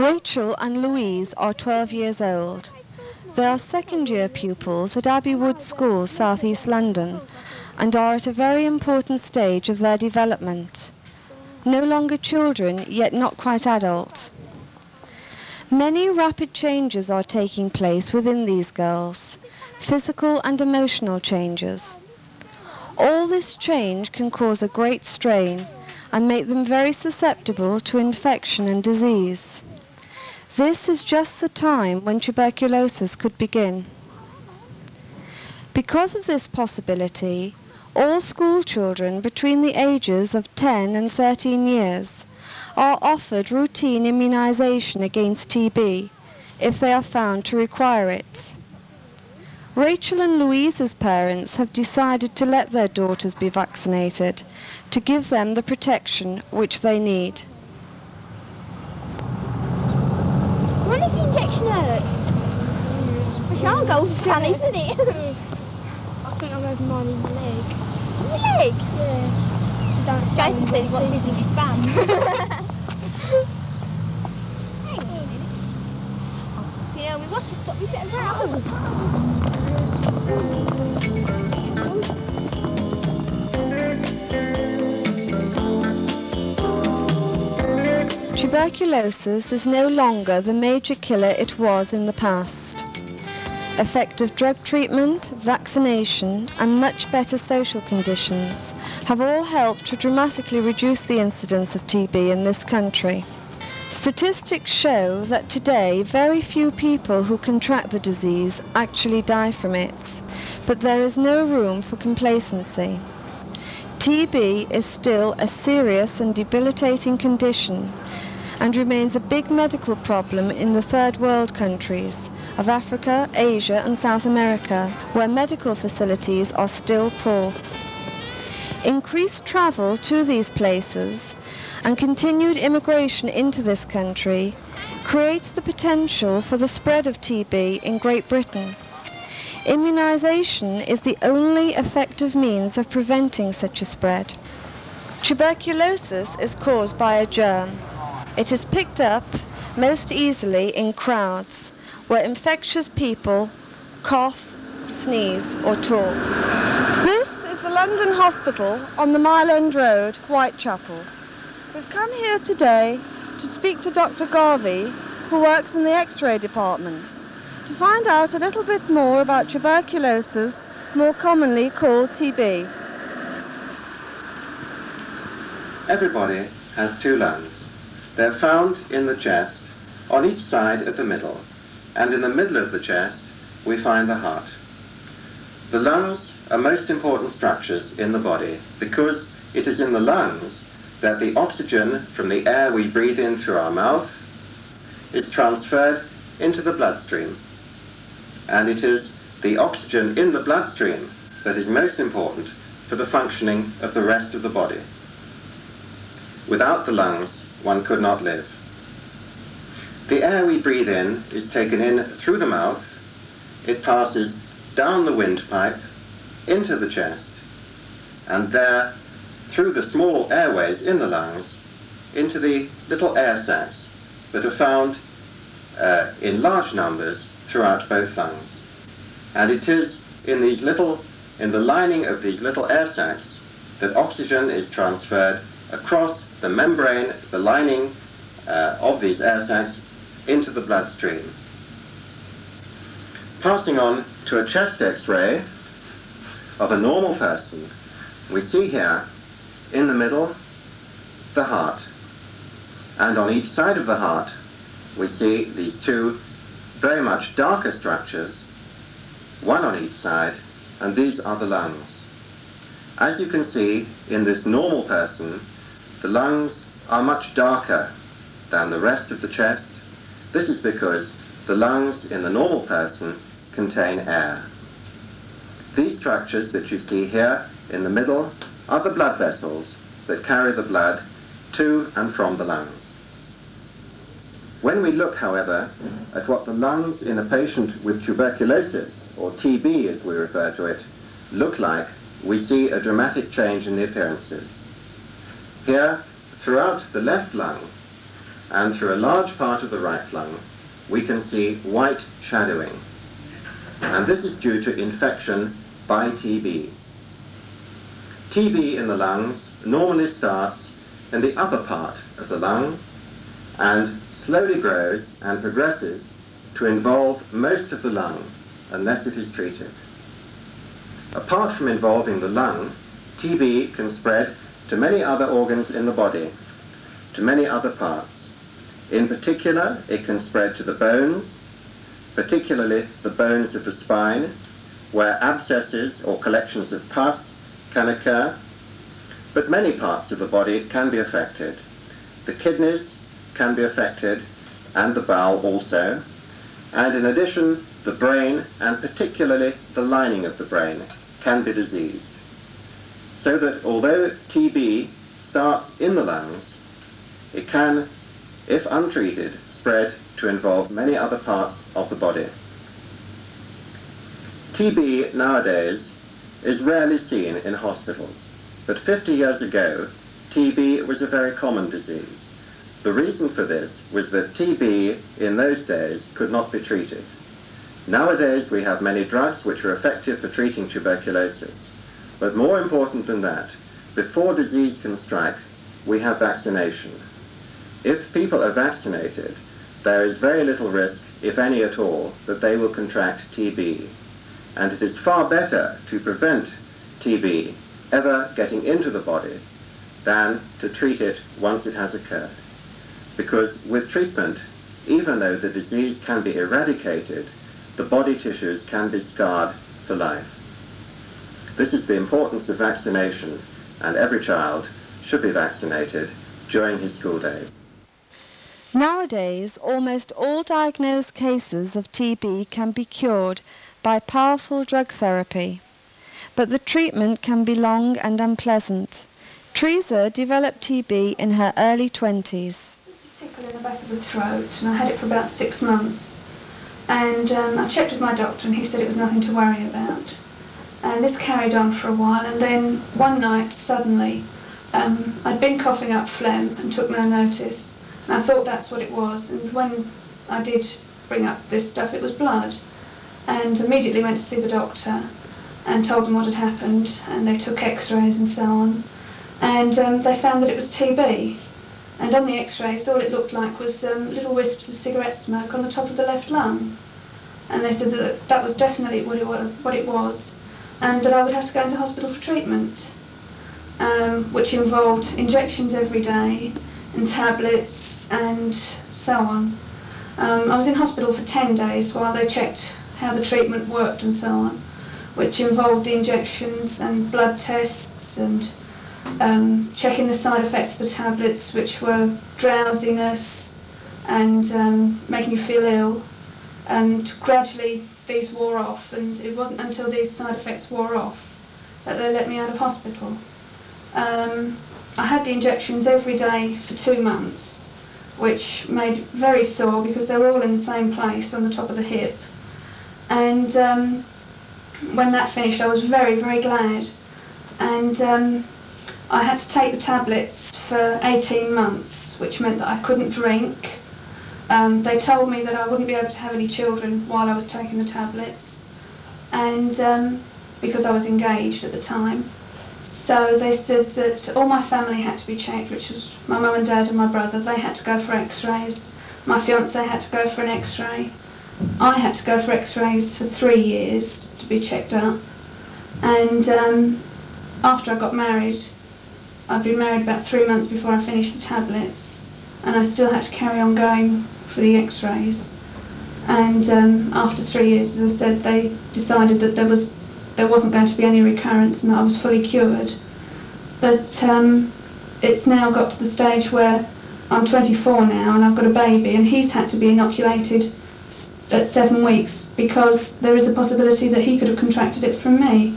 Rachel and Louise are 12 years old. They are second year pupils at Abbey Wood School, South East London, and are at a very important stage of their development. No longer children, yet not quite adult. Many rapid changes are taking place within these girls, physical and emotional changes. All this change can cause a great strain and make them very susceptible to infection and disease. This is just the time when tuberculosis could begin. Because of this possibility, all school children between the ages of 10 and 13 years are offered routine immunization against TB if they are found to require it. Rachel and Louise's parents have decided to let their daughters be vaccinated to give them the protection which they need. What injection hurts? Mm. Your goes scan, isn't it? I think I'm over mine in the leg. In the leg? Yeah. Jason said he wants his in his band. Yeah, we want to stop you getting Tuberculosis is no longer the major killer it was in the past. Effective drug treatment, vaccination and much better social conditions have all helped to dramatically reduce the incidence of TB in this country. Statistics show that today very few people who contract the disease actually die from it, but there is no room for complacency. TB is still a serious and debilitating condition and remains a big medical problem in the third world countries of Africa, Asia and South America, where medical facilities are still poor. Increased travel to these places and continued immigration into this country creates the potential for the spread of TB in Great Britain. Immunisation is the only effective means of preventing such a spread. Tuberculosis is caused by a germ. It is picked up most easily in crowds where infectious people cough, sneeze or talk. This is the London Hospital on the Mile End Road, Whitechapel. We've come here today to speak to Dr. Garvey, who works in the X-ray department, to find out a little bit more about tuberculosis, more commonly called TB. Everybody has two lungs. They're found in the chest, on each side of the middle, and in the middle of the chest we find the heart. The lungs are most important structures in the body because it is in the lungs that the oxygen from the air we breathe in through our mouth is transferred into the bloodstream. And it is the oxygen in the bloodstream that is most important for the functioning of the rest of the body. Without the lungs, one could not live. The air we breathe in is taken in through the mouth, it passes down the windpipe into the chest, and there through the small airways in the lungs into the little air sacs that are found uh, in large numbers throughout both lungs. And it is in these little, in the lining of these little air sacs that oxygen is transferred across the membrane, the lining uh, of these air sacs into the bloodstream. Passing on to a chest x-ray of a normal person, we see here in the middle, the heart. And on each side of the heart, we see these two very much darker structures, one on each side, and these are the lungs. As you can see, in this normal person, the lungs are much darker than the rest of the chest. This is because the lungs in the normal person contain air. These structures that you see here in the middle are the blood vessels that carry the blood to and from the lungs. When we look, however, at what the lungs in a patient with tuberculosis, or TB as we refer to it, look like, we see a dramatic change in the appearances. Here, throughout the left lung, and through a large part of the right lung, we can see white shadowing. And this is due to infection by TB. TB in the lungs normally starts in the upper part of the lung and slowly grows and progresses to involve most of the lung unless it is treated. Apart from involving the lung, TB can spread to many other organs in the body, to many other parts. In particular, it can spread to the bones, particularly the bones of the spine, where abscesses or collections of pus can occur, but many parts of the body can be affected. The kidneys can be affected, and the bowel also, and in addition, the brain, and particularly the lining of the brain, can be diseased. So that although TB starts in the lungs, it can, if untreated, spread to involve many other parts of the body. TB nowadays is rarely seen in hospitals, but 50 years ago, TB was a very common disease. The reason for this was that TB in those days could not be treated. Nowadays we have many drugs which are effective for treating tuberculosis. But more important than that, before disease can strike, we have vaccination. If people are vaccinated, there is very little risk, if any at all, that they will contract TB. And it is far better to prevent TB ever getting into the body than to treat it once it has occurred. Because with treatment, even though the disease can be eradicated, the body tissues can be scarred for life. This is the importance of vaccination, and every child should be vaccinated during his school days. Nowadays, almost all diagnosed cases of TB can be cured by powerful drug therapy, but the treatment can be long and unpleasant. Teresa developed TB in her early 20s. Tickle in the back of the throat, and I had it for about six months. And um, I checked with my doctor, and he said it was nothing to worry about. And this carried on for a while, and then one night, suddenly, um, I'd been coughing up phlegm and took no notice. And I thought that's what it was. And when I did bring up this stuff, it was blood. And immediately went to see the doctor and told them what had happened. And they took x-rays and so on. And um, they found that it was TB. And on the x-rays, all it looked like was um, little wisps of cigarette smoke on the top of the left lung. And they said that that was definitely what it, what it was, and that I would have to go into hospital for treatment, um, which involved injections every day, and tablets, and so on. Um, I was in hospital for 10 days while they checked how the treatment worked and so on, which involved the injections and blood tests and um, checking the side effects of the tablets, which were drowsiness and um, making you feel ill. And gradually these wore off, and it wasn't until these side effects wore off that they let me out of hospital. Um, I had the injections every day for two months, which made very sore because they were all in the same place on the top of the hip. And um, when that finished, I was very, very glad. And um, I had to take the tablets for 18 months, which meant that I couldn't drink. Um, they told me that I wouldn't be able to have any children while I was taking the tablets, and um, because I was engaged at the time. So they said that all my family had to be checked, which was my mum and dad and my brother. They had to go for x-rays. My fiance had to go for an x-ray. I had to go for x-rays for three years to be checked up. And um, after I got married, I'd been married about three months before I finished the tablets, and I still had to carry on going for the x-rays. And um, after three years, as I said, they decided that there was there wasn't going to be any recurrence and that I was fully cured. But um, it's now got to the stage where I'm 24 now and I've got a baby, and he's had to be inoculated at seven weeks because there is a possibility that he could have contracted it from me.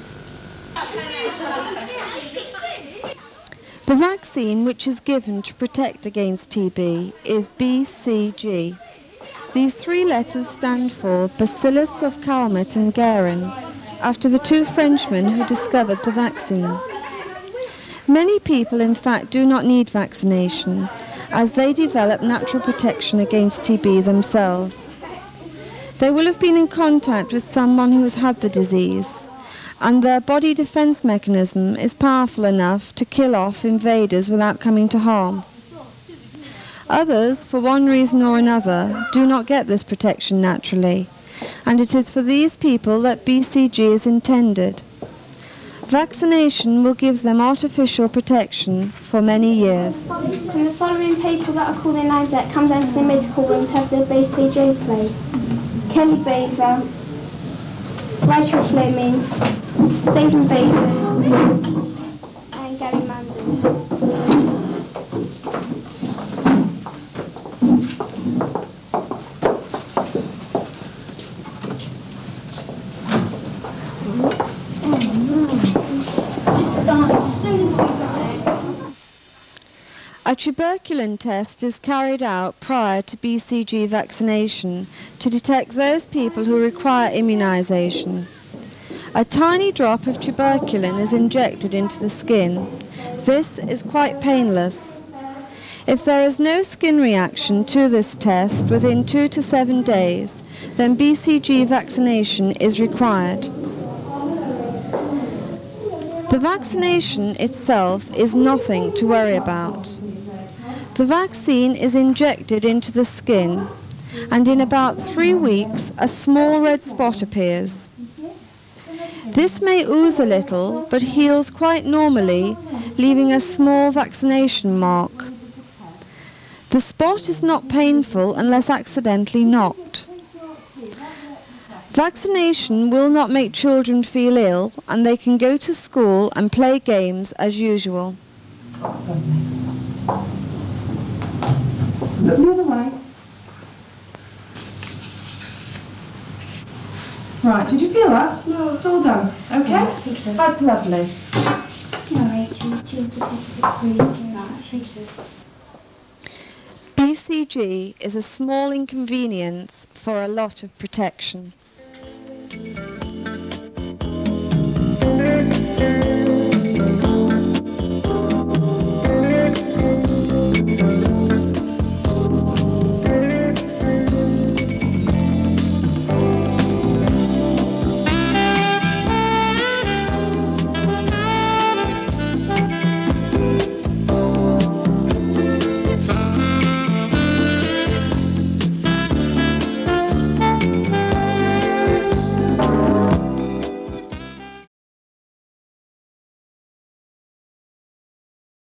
The vaccine which is given to protect against TB is BCG. These three letters stand for Bacillus of Calmette and Guerin, after the two Frenchmen who discovered the vaccine. Many people, in fact, do not need vaccination, as they develop natural protection against TB themselves. They will have been in contact with someone who has had the disease, and their body defense mechanism is powerful enough to kill off invaders without coming to harm. Others, for one reason or another, do not get this protection naturally, and it is for these people that BCG is intended. Vaccination will give them artificial protection for many years. Can the following people that are called in Isaac come down to the medical room to have their BCG, please? Kelly Beaver, Rachel Fleming, Stephen Beaver, and Gary Mandel. A tuberculin test is carried out prior to BCG vaccination to detect those people who require immunisation. A tiny drop of tuberculin is injected into the skin. This is quite painless. If there is no skin reaction to this test within two to seven days, then BCG vaccination is required. The vaccination itself is nothing to worry about. The vaccine is injected into the skin and in about three weeks a small red spot appears. This may ooze a little but heals quite normally, leaving a small vaccination mark. The spot is not painful unless accidentally knocked. Vaccination will not make children feel ill and they can go to school and play games as usual. Look the other way. Right, did you feel that? No. It's all done. Okay? Thank you. That's lovely. BCG is a small inconvenience for a lot of protection.